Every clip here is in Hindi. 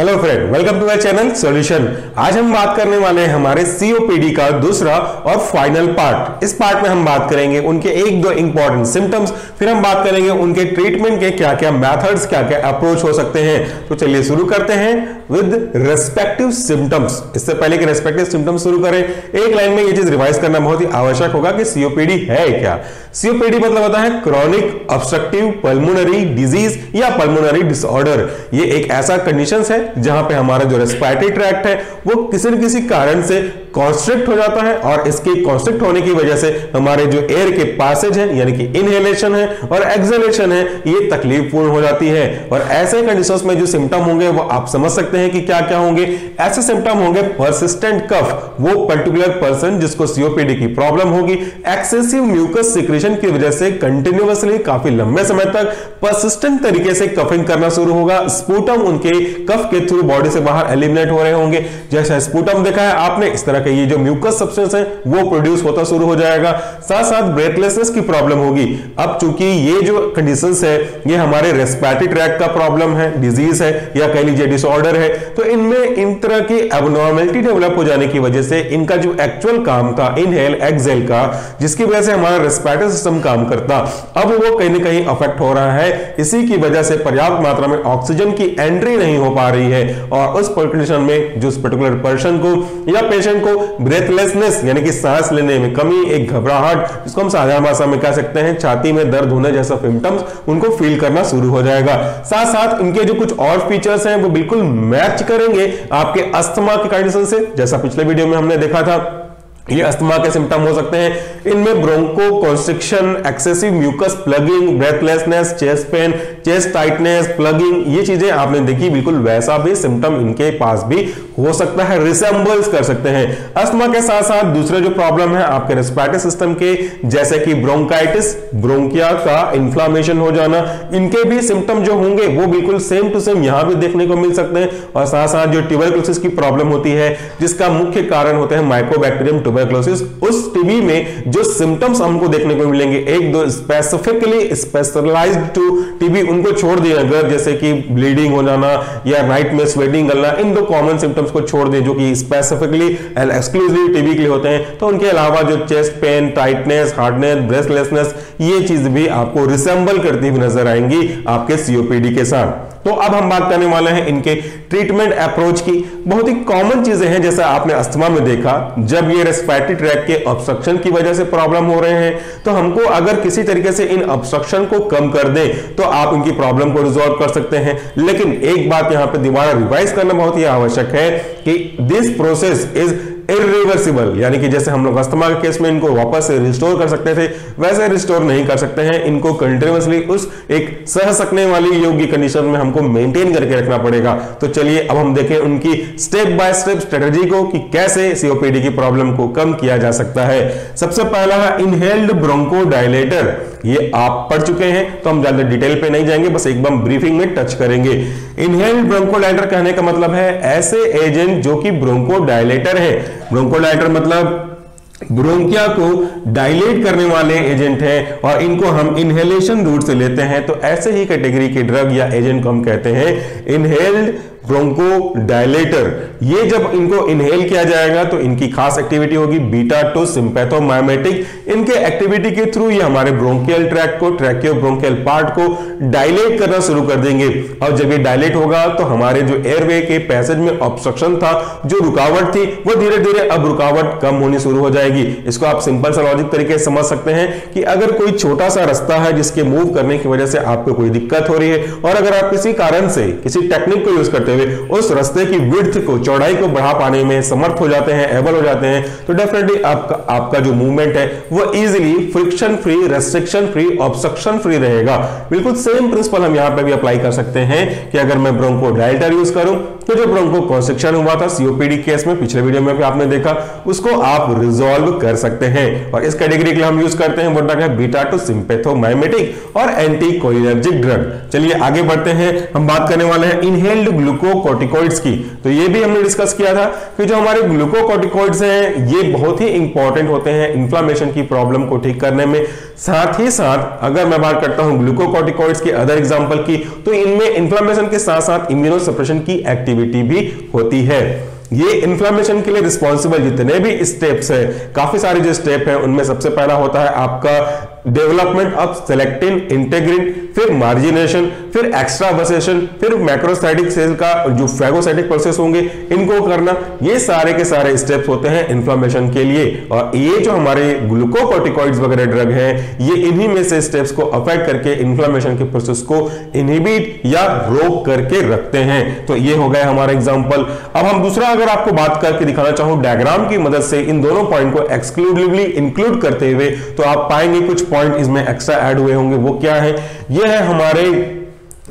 Hello friend welcome to my channel solution आज हम बात करने वाले हैं हमारे सीओपीडी का दूसरा और फाइनल पार्ट इस पार्ट में हम बात करेंगे उनके एक दो इंपॉर्टेंट सिम्टम्स फिर हम बात करेंगे उनके ट्रीटमेंट के क्या क्या मेथड्स क्या क्या अप्रोच हो सकते हैं। तो चलिए शुरू करते हैं विद रेस्पेक्टिव सिम्टम्स इससे पहले कि रेस्पेक्टिव सिम्टम्स शुरू करें, एक लाइन में ये चीज़ रिवाइज करना बहुत ही आवश्यक होगा कि सीओपीडी है क्या। सीओपीडी मतलब होता है क्रॉनिक ऑब्स्ट्रक्टिव पल्मोनरी डिज़ीज़ या पल्मोनरी डिसऑर्डर ये एक ऐसा कंडीशन है जहाँ पे हमारा जो रेस्पायरेटरी ट्रैक्ट है वो किसी न किसी कारण से कॉन्स्ट्रिक्ट हो जाता है और इसके कॉन्स्ट्रिक्ट होने की वजह से हमारे जो एयर के पासेज है, यानी कि इनहेलेशन है और एक्सलेशन है, ये तकलीफ़ पूर्ण हो जाती है। और ऐसे कंडीशंस में जो सिम्टम होंगे, वो आप समझ सकते हैं कि क्या क्या होंगे। ऐसे सिम्टम होंगे परसिस्टेंट कफ वो पर्टिकुलर पर्सन जिसको सीओपीडी की प्रॉब्लम होगी। एक्सेसिव म्यूकस सिक्रेशन की वजह से कंटिन्यूसली काफ़ी लंबे समय तक परसिस्टेंट तरीके से कफिंग करना शुरू होगा। स्पूटम उनके कफ के थ्रू बॉडी से बाहर एलिमिनेट हो रहे होंगे। जैसे स्पूटम देखा है, आपने इस तरह के ये जो म्यूकस सब्सटेंस है, वो प्रोड्यूस होता शुरू हो जाएगा। साथ साथ ब्रेथलेसनेस की प्रॉब्लम होगी। अब चूँकि ये जो कंडीशंस है, ये हमारे रेस्पिरेटरी ट्रैक का प्रॉब्लम है डिज़ीज़ है, या कह लीजिए डिसऑर्डर है तो इनमें इन तरह की एबनॉर्मेलिटी डेवलप हो जाने की वजह से इनका जो एक्चुअल काम था इनहेल एक्सेल का, जिसकी वजह से हमारा रेस्पिरेटरी सिस्टम काम करता, अब वो कहीं ना कहीं अफेक्ट हो रहा है। इसी की वजह से पर्याप्त मात्रा में ऑक्सीजन की एंट्री नहीं हो पा रही है, और उस कंडीशन में जो उस पर्टिकुलर पर्सन को, या पेशेंट को ब्रेथलेसनेस यानी कि सांस लेने में कमी, एक घबराहट, जिसको हम साधारण भाषा में कह सकते हैं छाती में दर्द होने जैसा सिम्टम्स उनको फील करना शुरू हो जाएगा। साथ साथ इनके जो कुछ और फीचर्स हैं, वो बिल्कुल मैच करेंगे आपके अस्थमा के कंडीशन से, जैसा पिछले वीडियो में हमने देखा था। ये अस्थमा के सिम्टम हो सकते हैं। इनमें broncho constriction excessive mucus plugging breathlessness chest pain chest tightness plugging ये चीज़ें आपने देखी, बिल्कुल वैसा भी सिम्टम इनके पास भी हो सकता है रिसेंबल्स कर सकते हैं। अस्थमा के साथ साथ दूसरे जो प्रॉब्लम है, आपके रेस्पिरेटरी सिस्टम के, जैसे कि ब्रोंकाइटिस ब्रोंकिया का इन्फ्लामेशन हो जाना, इनके भी सिम्टम जो होंगे, वो बिल्कुल सेम टू सेम यहाँ भी देखने को मिल सकते हैं। और साथ साथ जो ट्यूबरक्लोसिस की प्रॉब्लम होती है, जिसका मुख्य कारण होते हैं माइक्रोबैक्टीरियम ट्यूबरक्लोसिस उस टीबी में जो सिम्टम्स हमको देखने को मिलेंगे, एक दो स्पेसिफिकली स्पेशलाइज्ड टू टीबी उनको छोड़ दिया अगर, जैसे कि ब्लीडिंग हो जाना या नाइट में स्वेटिंग करना, इन दो कॉमन सिम्टम्स को छोड़ दें जो कि स्पेसिफिकली एंड एक्सक्लूसिवली टीबी के लिए होते हैं। तो उनके अलावा जो chest pain tightness hardness breathlessness ये चीज़ भी आपको रिसेंबल करती हुई नज़र आएँगी आपके सीओपीडी के साथ। तो अब हम बात करने वाले हैं इनके ट्रीटमेंट अप्रोच की। बहुत ही कॉमन चीज़ें हैं, जैसे आपने अस्थमा में देखा, जब ये रेस्पिरेटरी ट्रैक के ऑब्स्ट्रक्शन की वजह से प्रॉब्लम हो रहे हैं तो हमको अगर किसी तरीके से इन ऑब्स्ट्रक्शन को कम कर दें तो आप उनकी प्रॉब्लम को रिजॉल्व कर सकते हैं। लेकिन एक बात यहाँ पर दोबारा रिवाइज करना बहुत ही आवश्यक है कि दिस प्रोसेस इज़ इरिवर्सिबल यानी कि जैसे हम लोग अस्थमा के केस में इनको वापस रिस्टोर कर सकते थे, वैसे रिस्टोर नहीं कर सकते हैं। इनको कंटिन्यूसली उस एक सह सकने वाली योगी कंडीशन में हमको मेंटेन करके रखना पड़ेगा। तो चलिए, अब हम देखें उनकी स्टेप बाय स्टेप स्ट्रेटेजी को कि कैसे सीओपीडी की प्रॉब्लम को कम किया जा सकता है। सबसे पहला है इनहेल्ड ब्रोंको डायलेटर ये आप पढ़ चुके हैं तो हम ज़्यादा डिटेल पे नहीं जाएँगे, बस एक बार ब्रीफिंग में टच करेंगे। इनहेल्ड ब्रोंकोडाइलेटर कहने का मतलब है ऐसे एजेंट जो कि ब्रोंकोडाइलेटर है। ब्रोंकोडाइलेटर मतलब ब्रोंकिया को डायलेट करने वाले एजेंट हैं और इनको हम इनहेलेशन रूट से लेते हैं। तो ऐसे ही कैटेगरी के ड्रग या एजेंट को हम कहते हैं। इनहेल्ड ब्रोंको डायलेटर ये जब इनको इनहेल किया जाएगा तो इनकी खास एक्टिविटी होगी बीटा टू सिंपैथोमाइमेटिक इनके एक्टिविटी के थ्रू ये हमारे ब्रोंकियल ट्रैक को ट्रैकियो ब्रोंकियल पार्ट को डायलेट करना शुरू कर देंगे। और जब ये डायलेट होगा तो हमारे जो एयरवे के पैसेज में ऑब्स्ट्रक्शन था, जो रुकावट थी, वो धीरे धीरे अब रुकावट कम होनी शुरू हो जाएगी। इसको आप सिंपल सा लॉजिक तरीके से समझ सकते हैं कि अगर कोई छोटा सा रास्ता है, जिसके मूव करने की वजह से आपको कोई दिक्कत हो रही है, और अगर आप किसी कारण से, किसी टेक्निक को यूज़ करते करते हुए उस रस्ते की विर्थ को, चौड़ाई को बढ़ा पाने में समर्थ हो जाते हैं एबल हो जाते हैं। तो डेफिनेटली आपका आपका जो मूवमेंट है, वो easily friction free restriction free obstruction free रहेगा। बिल्कुल सेम प्रिंसिपल हम यहाँ पर भी अप्लाई कर सकते हैं कि अगर मैं ब्रोंको डायल्टर यूज़ करूँ तो जो ब्रोंको कॉन्स्ट्रिक्शन हुआ था सीओपीडी केस में, पिछले वीडियो में भी आपने देखा, उसको आप रिजॉल्व कर सकते हैं। और इस कैटेगरी के लिए हम यूज़ करते हैं वो ड्रग है बीटा टू सिंपेथोमाइमेटिक और एंटी कोलिनर्जिक ड्रग चलिए आगे बढ़ते हैं, हम बात करने वाले हैं इनहेल्ड ग्लूकोकोर्टिकॉइड्स की। तो ये भी हमने डिस्कस किया था कि जो हमारे ग्लूकोकोर्टिकॉइड्स हैं, ये बहुत ही इंपॉर्टेंट होते हैं इंफ्लामेशन की प्रॉब्लम को ठीक करने में। साथ ही साथ अगर मैं बात करता हूँ ग्लूकोकोर्टिकॉइड्स की अदर एग्जांपल की तो इनमें इंफ्लामेशन के साथ साथ इम्यूनो सप्रेशन की एक्टिविटी भी होती है। ये इन्फ्लामेशन के लिए रिस्पॉन्सिबल जितने भी स्टेप्स हैं, काफ़ी सारे जो स्टेप हैं, उनमें सबसे पहला होता है आपका डेवलपमेंट ऑफ़ सेलेक्टिन इंटेग्रिन फिर मार्जिनेशन फिर एक्स्ट्रा बसेशन फिर मैक्रोसाइटिक सेल का जो फैगोसाइटिक प्रोसेस होंगे, इनको करना, ये सारे के सारे स्टेप्स होते हैं इन्फ्लामेशन के लिए। और ये जो हमारे ग्लूकोकोटिकॉइड्स वगैरह ड्रग हैं, ये इन्हीं में से स्टेप्स को अफेक्ट करके इन्फ्लामेशन के प्रोसेस को इनहिबिट या रोक करके रखते हैं। तो ये हो गया हमारा एग्ज़ाम्पल अब हम दूसरा अगर आपको बात करके दिखाना चाहूँ डायग्राम की मदद से इन दोनों पॉइंट को एक्सक्लूसिवली इंक्लूड करते हुए तो आप पाएँगे कुछ पॉइंट इसमें एक्स्ट्रा ऐड हुए होंगे वो क्या है? ये है हमारे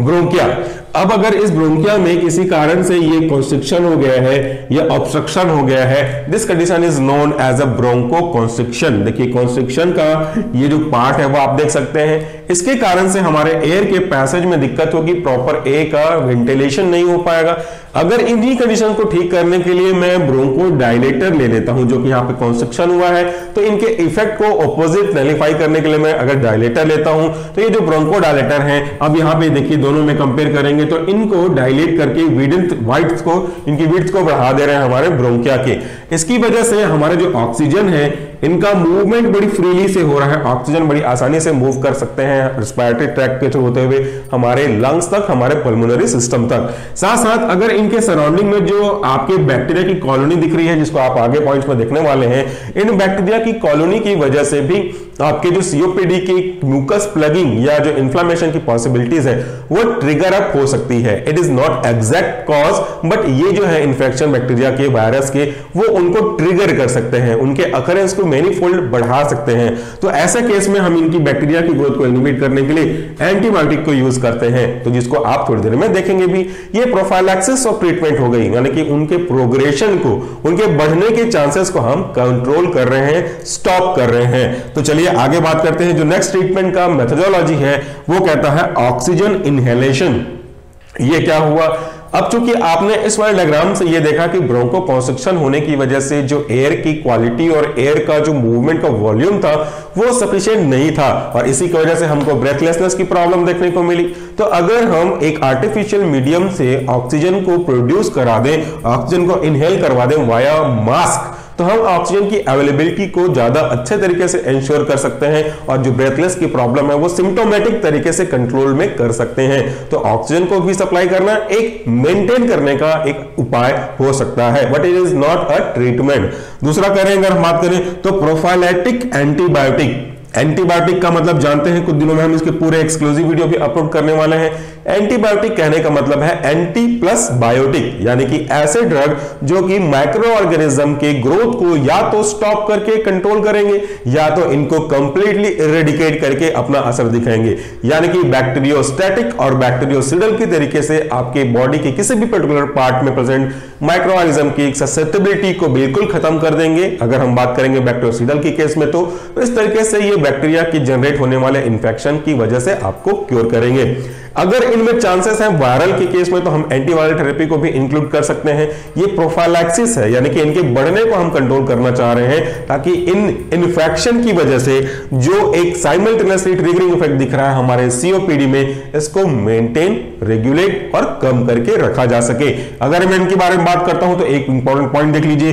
ब्रोंकिया अब अगर इस ब्रोंकिया में किसी कारण से ये कॉन्स्ट्रिक्शन हो गया है, या ऑब्स्ट्रक्शन हो गया है this condition is known as a broncho constriction देखिए कॉन्स्ट्रिक्शन का ये जो पार्ट है वो आप देख सकते हैं। इसके कारण से हमारे एयर के पैसेज में दिक्कत होगी प्रॉपर ए का वेंटिलेशन नहीं हो पाएगा। अगर इन्हीं कंडीशन को ठीक करने के लिए मैं ब्रोंको डायलेटर ले लेता हूँ, जो कि यहाँ पे कॉन्स्ट्रक्शन हुआ है तो इनके इफ़ेक्ट को ऑपोजिट नेलीफाई करने के लिए मैं अगर डायलेटर लेता हूँ तो ये जो ब्रोंको डायलेटर है, अब यहाँ पे देखिए, दोनों में कंपेयर करेंगे तो इनको डायलेट करके विडिथ वाइट को, इनकी विड्थ को बढ़ा दे रहे हैं हमारे ब्रोंकिया के। इसकी वजह से हमारे जो ऑक्सीजन है इनका मूवमेंट बड़ी फ्रीली से हो रहा है। ऑक्सीजन बड़ी आसानी से मूव कर सकते हैं। रिस्पायरेटरी ट्रैक के थ्रू होते हुए हमारे लंग्स तक, हमारे पल्मोनरी सिस्टम तक। साथ साथ अगर इनके सराउंडिंग में जो आपके बैक्टीरिया की कॉलोनी दिख रही है, जिसको आप आगे पॉइंट्स में देखने वाले हैं, इन बैक्टीरिया की कॉलोनी की वजह से भी आपके जो सीओपीडी की म्यूकस प्लगिंग या जो इन्फ्लामेशन की पॉसिबिलिटीज है, वो ट्रिगर अप हो सकती है। It is not exact cause but ये जो है इन्फेक्शन बैक्टीरिया के वायरस के, वो उनको ट्रिगर कर सकते हैं। उनके अकरेंस को फोल्ड बढ़ा सकते हैं। तो ऐसे केस में हम इनकी बैक्टीरिया की ग्रोथ को एलिमिनेट करने के लिए एंटीबायोटिक को यूज़ करते हैं तो जिसको आप थोड़ी देर में देखेंगे भी। ये प्रोफाइलैक्सिस ऑफ़ ट्रीटमेंट हो गई, यानी कि उनके प्रोग्रेशन को, उनके बढ़ने के चांसेस को हम कंट्रोल कर रहे हैं स्टॉप कर रहे हैं। तो चलिए आगे बात करते हैं, जो नेक्स्ट ट्रीटमेंट का मेथोडोलॉजी है, वो कहता है ऑक्सीजन इनहेलेशन ये क्या हुआ? अब चूँकि आपने इस वाले डायग्राम से यह देखा कि ब्रोंको कॉन्स्ट्रक्शन होने की वजह से जो एयर की क्वालिटी और एयर का जो मूवमेंट का वॉल्यूम था, वो सफिशियंट नहीं था और इसी की वजह से हमको ब्रेथलेसनेस की प्रॉब्लम देखने को मिली। तो अगर हम एक आर्टिफिशियल मीडियम से ऑक्सीजन को प्रोड्यूस करा दें ऑक्सीजन को इनहेल करवा दें वाया मास्क तो हम ऑक्सीजन की अवेलेबिलिटी को ज़्यादा अच्छे तरीके से इंश्योर कर सकते हैं और जो ब्रेथलेस की प्रॉब्लम है वो सिम्टोमेटिक तरीके से कंट्रोल में कर सकते हैं। तो ऑक्सीजन को भी सप्लाई करना एक मेंटेन करने का एक उपाय हो सकता है but it is not a treatment दूसरा करें अगर हम बात करें तो प्रोफाइलेटिक एंटीबायोटिक एंटीबायोटिक का मतलब जानते हैं, कुछ दिनों में हम इसके पूरे एक्सक्लूसिव वीडियो भी अपलोड करने वाले हैं। एंटीबायोटिक कहने का मतलब है एंटी प्लस बायोटिक, यानी कि ऐसे ड्रग जो कि माइक्रो ऑर्गेनिज्म के ग्रोथ को या तो स्टॉप करके कंट्रोल करेंगे, या तो इनको कंप्लीटली इरेडिकेट करके अपना असर दिखाएँगे। यानी कि बैक्टीरियोस्टैटिक और बैक्टीरियोसिडल के तरीके से आपके बॉडी के किसी भी पर्टिकुलर पार्ट में प्रेजेंट माइक्रो ऑर्गेनिज्म की ससेप्टेबिलिटी को बिल्कुल खत्म कर देंगे। अगर हम बात करेंगे बैक्टीरियोसिडल की केस में तो इस तरीके से ये बैक्टीरिया की जनरेट होने वाले इंफेक्शन की वजह से आपको क्योर करेंगे। अगर इनमें चांसेस हैं वायरल के केस में तो हम एंटीवायरल थेरेपी को भी इंक्लूड कर सकते हैं। ये प्रोफाइलैक्सिस है, यानी कि इनके बढ़ने को हम कंट्रोल करना चाह रहे हैं, ताकि इन इन्फेक्शन की वजह से जो एक साइमल्टेनियसली ट्रिगरिंग इफ़ेक्ट दिख रहा है हमारे सीओपीडी में, इसको मेंटेन रेगुलेट और कम करके रखा जा सके। अगर मैं इनके बारे में बात करता हूँ तो एक इंपॉर्टेंट पॉइंट देख लीजिए।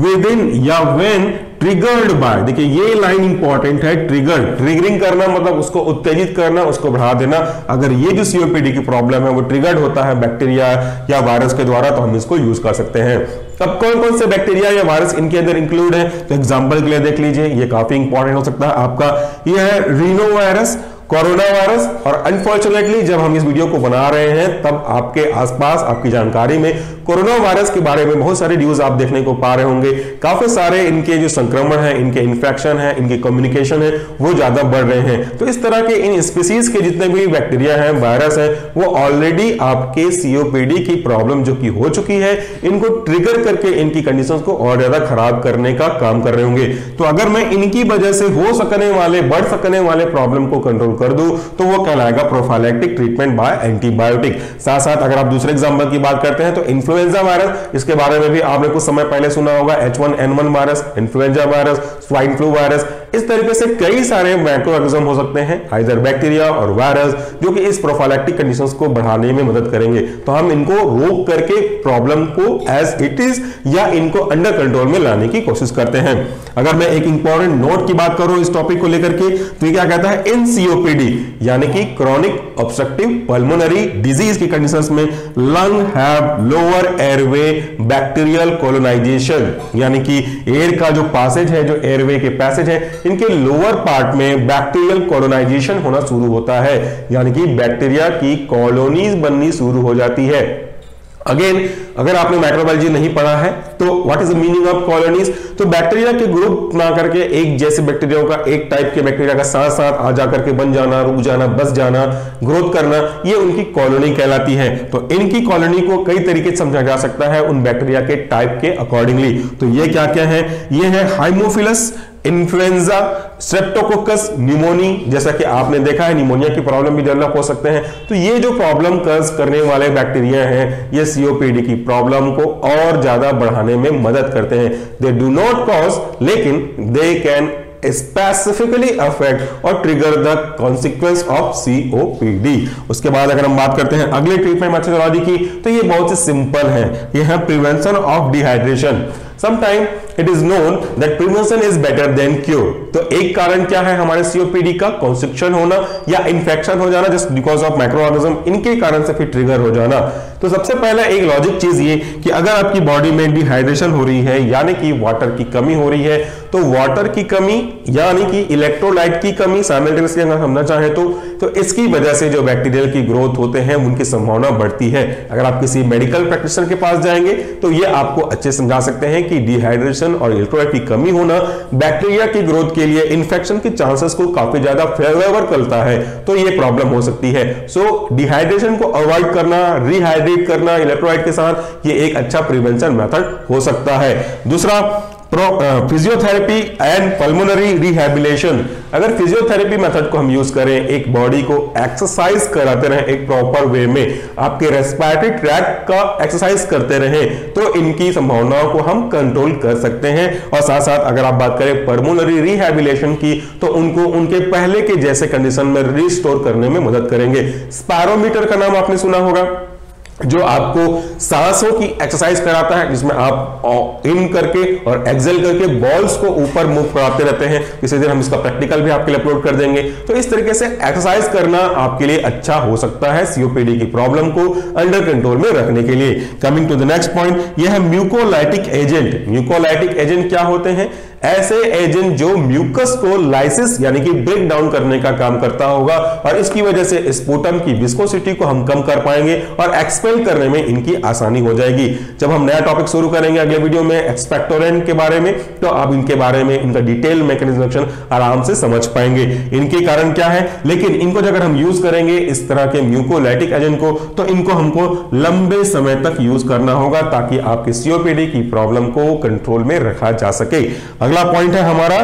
विद इन या वेन ट्रिगर्ड बाय देखिए, ये लाइन इंपॉर्टेंट है ट्रिगर ट्रिगरिंग करना मतलब उसको उत्तेजित करना, उसको बढ़ा देना। अगर ये जो सीओपीडी की प्रॉब्लम है, वो ट्रिगर्ड होता है बैक्टीरिया या वायरस के द्वारा तो हम इसको यूज़ कर सकते हैं। अब कौन कौन से बैक्टीरिया या वायरस इनके अंदर इंक्लूड है? तो एग्ज़ाम्पल के लिए देख लीजिए, ये काफ़ी इंपॉर्टेंट हो सकता है आपका। यह है रीनो वायरस कोरोना वायरस और अनफॉर्चुनेटली जब हम इस वीडियो को बना रहे हैं, तब आपके आसपास, आपकी जानकारी में कोरोना वायरस के बारे में बहुत सारे न्यूज़ आप देखने को पा रहे होंगे। काफ़ी सारे इनके जो संक्रमण है, इनके इन्फेक्शन है, इनके कम्युनिकेशन है, वो ज़्यादा बढ़ रहे हैं। तो इस तरह के इन स्पीसीज के जितने भी बैक्टीरिया है वायरस है, वो ऑलरेडी आपके सीओपीडी की प्रॉब्लम जो की हो चुकी है, इनको ट्रिगर करके इनकी कंडीशन को और ज़्यादा खराब करने का काम कर रहे होंगे। तो अगर मैं इनकी वजह से हो सकने वाले, बढ़ सकने वाले प्रॉब्लम को कंट्रोल कर दूँ तो वो कहलाएगा प्रोफाइलेक्टिक ट्रीटमेंट बाय एंटीबायोटिक साथ साथ अगर आप दूसरे एग्ज़ाम्पल की बात करते हैं तो इन्फ्लुएंजा वायरस इसके बारे में भी आपने कुछ समय पहले सुना होगा H virus influenza virus swine flu virus इस तरीके से कई सारे माइक्रो हो सकते हैं आइदर बैक्टीरिया और वायरस जो कि इस प्रोफाइलैक्टिक कंडीशंस को बढ़ाने में मदद करेंगे। तो हम इनको रोक करके प्रॉब्लम को एज इट इज़ या इनको अंडर कंट्रोल में लाने की कोशिश करते हैं। अगर मैं एक इंपॉर्टेंट नोट की बात करूँ इस टॉपिक को लेकर के तो ये क्या कहता है? इन सीओपीडी यानी कि क्रॉनिक ऑब्स्ट्रक्टिव पल्मोनरी डिज़ीज़ की कंडीशंस में lung have lower airway bacterial colonization यानी कि एयर का जो पासेज है, जो एयरवे के पैसेज है इनके लोअर पार्ट में बैक्टीरियल कॉलोनाइजेशन होना शुरू होता है, यानी कि बैक्टीरिया की कॉलोनीज बननी शुरू हो जाती है। अगेन अगर आपने माइक्रोबायोलॉजी नहीं पढ़ा है तो what is the meaning of colonies तो बैक्टीरिया के ग्रुप ना करके एक जैसे बैक्टीरिया का, एक टाइप के बैक्टीरिया का साथ साथ आ जाकर के बन जाना, रुक जाना, बस जाना ग्रोथ करना, ये उनकी कॉलोनी कहलाती है। तो इनकी कॉलोनी को कई तरीके से समझा जा सकता है उन बैक्टीरिया के टाइप के अकॉर्डिंगली तो ये क्या क्या है? ये है हाइमोफिलस इन्फ्लुएंजा स्ट्रेप्टोकोकस न्यूमोनी जैसा कि आपने देखा है निमोनिया की प्रॉब्लम भी डेवलप हो सकते हैं। तो ये जो प्रॉब्लम कर्ज करने वाले बैक्टीरिया हैं, ये सीओपीडी की प्रॉब्लम को और ज़्यादा बढ़ाने में मदद करते हैं। दे डू नॉट कॉज लेकिन दे कैन स्पेसिफिकली अफेक्ट और trigger the consequence of COPD उसके बाद अगर हम बात करते हैं अगले ट्रीटमेंट मेथोडोलॉजी की तो ये बहुत ही सिंपल है। ये है prevention of dehydration sometime it is known that prevention is better than cure तो एक कारण क्या है हमारे सीओपीडी का? कॉन्स्ट्रक्शन होना या इंफेक्शन हो जाना जस्ट बिकॉज़ ऑफ़ माइक्रोऑर्गेनिज्म इनके कारण से फिर ट्रिगर हो जाना। तो सबसे पहला एक लॉजिक चीज़ ये कि अगर आपकी बॉडी में डिहाइड्रेशन हो रही है, यानी कि वाटर की कमी हो रही है तो वाटर की कमी, यानी कि इलेक्ट्रोलाइट की कमी साइमल्टेनियसली अगर हम ना चाहें तो तो इसकी वजह से जो बैक्टीरियल की ग्रोथ होते हैं, उनकी संभावना बढ़ती है। अगर आप किसी मेडिकल प्रैक्टिशनर के पास जाएँगे तो ये आपको अच्छे समझा सकते हैं कि डिहाइड्रेशन और इलेक्ट्रोलाइट की कमी होना बैक्टीरिया की ग्रोथ के लिए इन्फेक्शन के चांसेस को काफ़ी ज़्यादा फेवर करता है तो ये प्रॉब्लम हो सकती है। सो so, डिहाइड्रेशन को अवॉइड करना रिहाइड्रेट करना इलेक्ट्रोलाइट के साथ ये एक अच्छा प्रिवेंशन मेथड हो सकता है। दूसरा फिजियोथेरेपी एंड पल्मोनरी रिहेबिलेशन अगर फिजियोथेरेपी मेथड को हम यूज़ करें, एक बॉडी को एक्सरसाइज कराते रहे, एक प्रॉपर वे में, आपके रेस्पिरेटरी ट्रैक का एक्सरसाइज करते रहे तो इनकी संभावनाओं को हम कंट्रोल कर सकते हैं। और साथ साथ अगर आप बात करें पल्मोनरी रिहेबिलेशन की तो उनको, उनके पहले के जैसे कंडीशन में रिस्टोर करने में मदद करेंगे। स्पैरोमीटर का नाम आपने सुना होगा। जो आपको सांसों की एक्सरसाइज कराता है, जिसमें आप इन करके और एक्सेल करके बॉल्स को ऊपर मूव कराते रहते हैं। किसी दिन हम इसका प्रैक्टिकल भी आपके लिए अपलोड कर देंगे। तो इस तरीके से एक्सरसाइज करना आपके लिए अच्छा हो सकता है सीओपीडी की प्रॉब्लम को अंडर कंट्रोल में रखने के लिए। Coming to the next point यह है म्यूकोलाइटिक एजेंट म्यूकोलाइटिक एजेंट क्या होते हैं? ऐसे एजेंट जो म्यूकस को लाइसिस यानी कि ब्रेक डाउन करने का काम करता होगा और इसकी वजह से स्पोटम की विस्कोसिटी को हम कम कर पाएँगे और एक्सपेल करने में इनकी आसानी हो जाएगी। जब हम नया टॉपिक शुरू करेंगे अगले वीडियो में एक्सपेक्टोरेंट के बारे में तो आप इनके बारे में, इनका डिटेल मैकेनिज्म आराम से समझ पाएँगे। इनके कारण क्या है? लेकिन इनको अगर हम यूज़ करेंगे इस तरह के म्यूकोलाइटिक एजेंट को तो इनको हमको लंबे समय तक यूज़ करना होगा ताकि आपके सीओपीडी की प्रॉब्लम को कंट्रोल में रखा जा सके। अगला पॉइंट है हमारा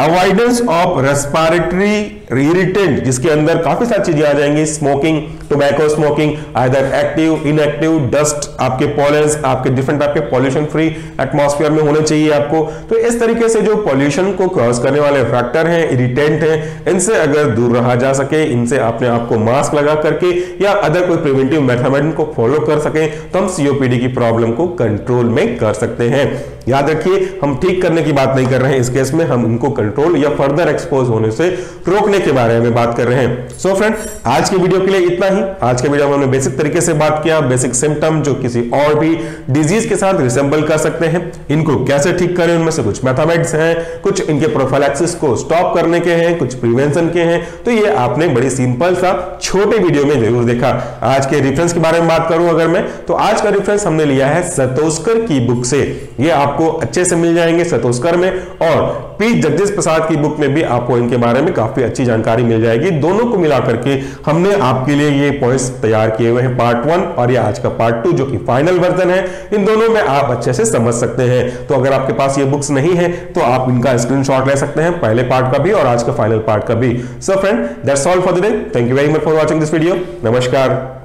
अवॉइडेंस ऑफ़ रेस्पायरेटरी इरिटेंट जिसके अंदर काफ़ी सारी चीज़ें आ जाएँगी smoking tobacco smoking either active inactive dust आपके पॉलेंस आपके डिफरेंट टाइप के पॉल्यूशन फ्री एटमॉस्फेयर में होने चाहिए आपको। तो इस तरीके से जो पॉल्यूशन को क्रॉस करने वाले फैक्टर हैं इरिटेंट हैं, इनसे अगर दूर रहा जा सके, इनसे अपने आप को मास्क लगा करके या अदर कोई प्रिवेंटिव मेथड को फॉलो कर सके तो हम सीओपीडी की प्रॉब्लम को कंट्रोल में कर सकते हैं। याद रखिए, हम ठीक करने की बात नहीं कर रहे हैं इस केस में, हम इनको कंट्रोल या फर्दर एक्सपोज होने से रोकने के बारे में बात कर रहे हैं। सो so फ्रेंड आज के वीडियो के लिए इतना ही। आज के वीडियो में हमने बेसिक तरीके से बात किया बेसिक सिम्टम जो किसी और भी डिज़ीज़ के साथ रिसेंबल कर सकते हैं। इनको कैसे ठीक करें, उनमें से कुछ मैथमेटिक्स हैं, कुछ इनके प्रोफाइलैक्सिस को स्टॉप करने के हैं, कुछ प्रिवेंशन के हैं। तो ये आपने बड़ी सिंपल सा, छोटे वीडियो में ज़रूर देखा। आज के रेफरेंस के बारे में बात करूँ अगर मैं तो आज का रेफरेंस हमने लिया है सतोस्कर की बुक से। ये आप आपको अच्छे से मिल जाएँगे सतोस्कर में, और पी जगदीश प्रसाद की बुक में भी आपको इनके बारे में काफ़ी अच्छी जानकारी मिल जाएगी। दोनों को मिला करके हमने आपके लिए ये पॉइंट्स तैयार किए हुए हैं पार्ट वन और ये आज का पार्ट टू जो कि फाइनल वर्जन है। इन दोनों में आप अच्छे से समझ सकते हैं। तो अगर आपके पास ये बुक्स नहीं है तो आप इनका स्क्रीनशॉट ले सकते हैं पहले पार्ट का भी और आज का फाइनल पार्ट का भी। So friend that's all for the day thank you very much for watching this video नमस्कार।